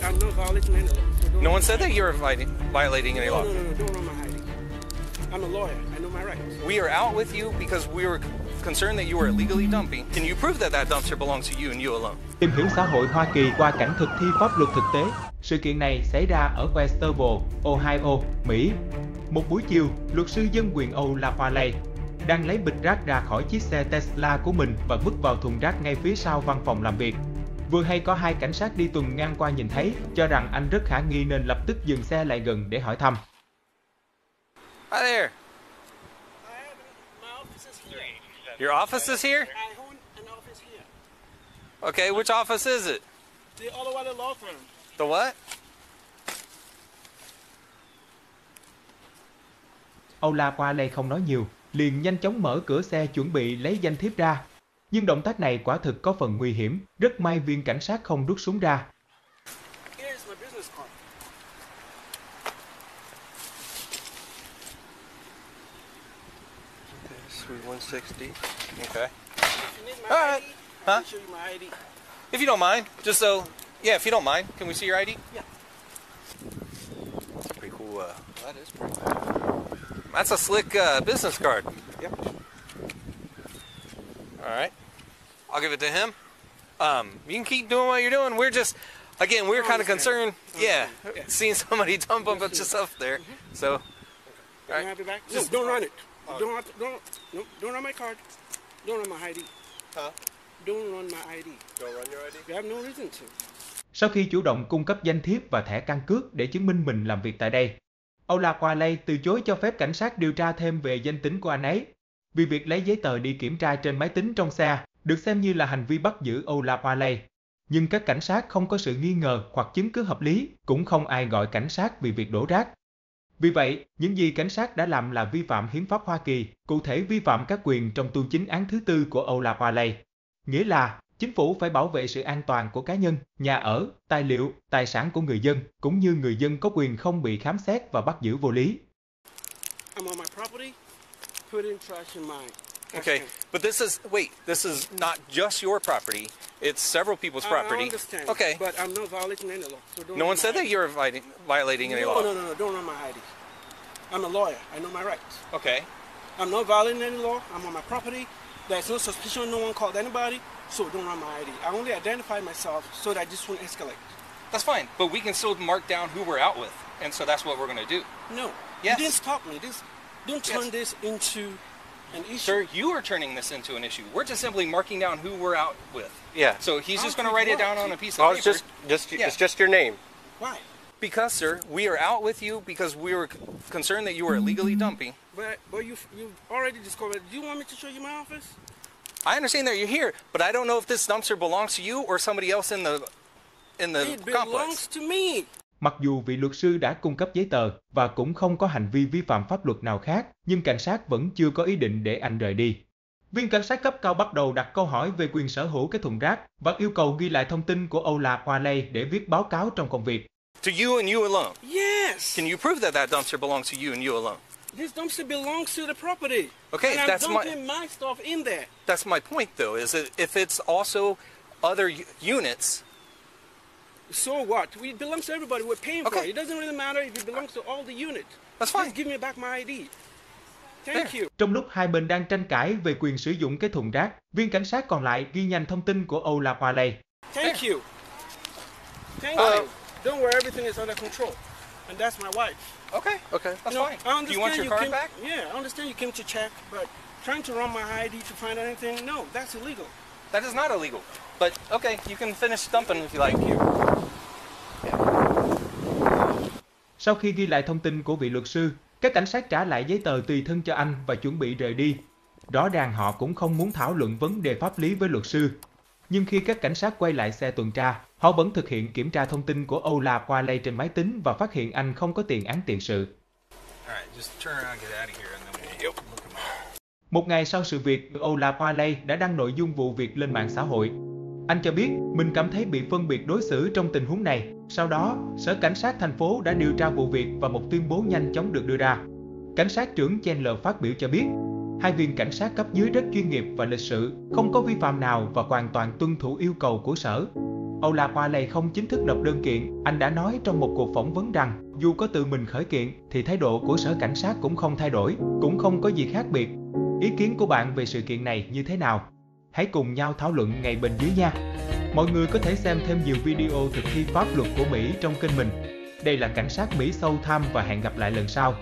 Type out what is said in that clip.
I'm not violating any law. No one said that ID. you were violating, violating any No, law. no, no, no, don't run my ID. I'm a lawyer. I know my rights. We are out with you because we were concerned that you were illegally dumping. Can you prove that that dumpster belongs to you and you alone? Tìm hiểu xã hội Hoa Kỳ qua cảnh thực thi pháp luật thực tế. Sự kiện này xảy ra ở Westerville, Ohio, Mỹ. Một buổi chiều, luật sư dân quyền Âu Lafaley đang lấy bịch rác ra khỏi chiếc xe Tesla của mình và vứt vào thùng rác ngay phía sau văn phòng làm việc. Vừa hay có hai cảnh sát đi tuần ngang qua nhìn thấy, cho rằng anh rất khả nghi nên lập tức dừng xe lại gần để hỏi thăm. Hi there. Your office is here? I own an office here. Okay, which office is it? The Otherwater Law Firm. The what? Âu La Lay không nói nhiều, liền nhanh chóng mở cửa xe chuẩn bị lấy danh thiếp ra. Nhưng động tác này quả thực có phần nguy hiểm, rất may viên cảnh sát không rút súng ra. Here's my business card. Sweet 160. Okay. If you All right. Huh? If don't mind, just so, yeah, if you don't mind, can we see your ID? Yeah. That's pretty cool, uh, that is pretty cool. That's a slick uh, business card. Yep. All right. I'll give it to him. Um, you can keep doing what you're doing. We're just, again, we're kind of concerned, yeah. Yeah. seeing somebody dump a bunch of stuff there. So, Can I have it back? No, don't run it. Don't, have to, don't, no, don't run my card. Don't run my ID. Huh? Don't run my ID. don't run your ID. You have no reason to. Sau khi chủ động cung cấp danh thiếp và thẻ căn cước để chứng minh mình làm việc tại đây, Ola Qualey từ chối cho phép cảnh sát điều tra thêm về danh tính của anh ấy. Vì việc lấy giấy tờ đi kiểm tra trên máy tính trong xe được xem như là hành vi bắt giữ Ola Qualey. Nhưng các cảnh sát không có sự nghi ngờ hoặc chứng cứ hợp lý, cũng không ai gọi cảnh sát vì việc đổ rác. Vì vậy, những gì cảnh sát đã làm là vi phạm hiến pháp Hoa Kỳ, cụ thể vi phạm các quyền trong tu chính án thứ tư của Ola Qualey. Nghĩa là, chính phủ phải bảo vệ sự an toàn của cá nhân, nhà ở, tài liệu, tài sản của người dân, cũng như người dân có quyền không bị khám xét và bắt giữ vô lý. I'm on my property. Put in trash in mine. Okay, but this is, wait, this is not just your property. It's several people's I- property. I understand. Okay. But I'm not violating any law. So don't No one said that ID. you were violating, violating any law. No, no, no, don't run my ID. I'm a lawyer. I know my rights. Okay. I'm not violating any law. I'm on my property. There's no suspicion. No one called anybody. So don't run my ID. I only identified myself so that this won't escalate. That's fine, but we can still mark down who we're out with, and so that's what we're going to do. No. Yes. You didn't stop me. This, don't turn Yes. this into an issue. Sir, you are turning this into an issue. We're just simply marking down who we're out with. Yeah. So he's just going to write it down on a piece of oh, Well, paper. it's just, just, Yeah. it's just your name. Why? Because, sir, we are out with you because we were concerned that you were illegally dumping. But but you you already discovered. Do you want me to show you my office? I understand that you're here, but I don't know if this dumpster belongs to you or somebody else in the in the It complex. belongs to me. Mặc dù vị luật sư đã cung cấp giấy tờ và cũng không có hành vi vi phạm pháp luật nào khác, nhưng cảnh sát vẫn chưa có ý định để anh rời đi. Viên cảnh sát cấp cao bắt đầu đặt câu hỏi về quyền sở hữu cái thùng rác và yêu cầu ghi lại thông tin của Ola Qualey để viết báo cáo trong công việc. To you and you alone. Yes. Can you prove that that dumpster belongs to you and you alone? This dumpster belongs to the property. Okay, and I'm that's my- dumping my stuff in there. That's my point, though, is that if it's also other units, So what? It belongs to everybody. We're paying for Okay. it. It doesn't really matter if it belongs to all the unit. that's fine. Just give me back my ID. Thank you. Trong lúc hai bên đang tranh cãi về quyền sử dụng cái thùng rác, viên cảnh sát còn lại ghi nhanh thông tin của Ola Qualey. Thank you. Thank Uh, you. Don't worry, everything is under control. And that's my wife. Okay, okay, that's You know, fine. I Do you understand want your card came, back? Yeah, I understand you came to check, but trying to run my ID to find anything, no, that's illegal. That is not illegal. But okay, you can finish dumping if you like. Thank you. Sau khi ghi lại thông tin của vị luật sư, các cảnh sát trả lại giấy tờ tùy thân cho anh và chuẩn bị rời đi. Rõ ràng họ cũng không muốn thảo luận vấn đề pháp lý với luật sư. Nhưng khi các cảnh sát quay lại xe tuần tra, họ vẫn thực hiện kiểm tra thông tin của Ola Qualey trên máy tính và phát hiện anh không có tiền án tiền sự. All right, just turn around, get out of here, and then we'll up. Một ngày sau sự việc, Ola Paley đã đăng nội dung vụ việc lên mạng xã hội. Anh cho biết mình cảm thấy bị phân biệt đối xử trong tình huống này. Sau đó, Sở Cảnh sát thành phố đã điều tra vụ việc và một tuyên bố nhanh chóng được đưa ra. Cảnh sát trưởng Chandler phát biểu cho biết, hai viên cảnh sát cấp dưới rất chuyên nghiệp và lịch sự, không có vi phạm nào và hoàn toàn tuân thủ yêu cầu của sở. Ola Paley không chính thức nộp đơn kiện, anh đã nói trong một cuộc phỏng vấn rằng dù có tự mình khởi kiện thì thái độ của sở cảnh sát cũng không thay đổi, cũng không có gì khác biệt. Ý kiến của bạn về sự kiện này như thế nào? Hãy cùng nhau thảo luận ngay bên dưới nha. Mọi người có thể xem thêm nhiều video thực thi pháp luật của Mỹ trong kênh mình. Đây là Cảnh sát Mỹ Sâu thăm và hẹn gặp lại lần sau.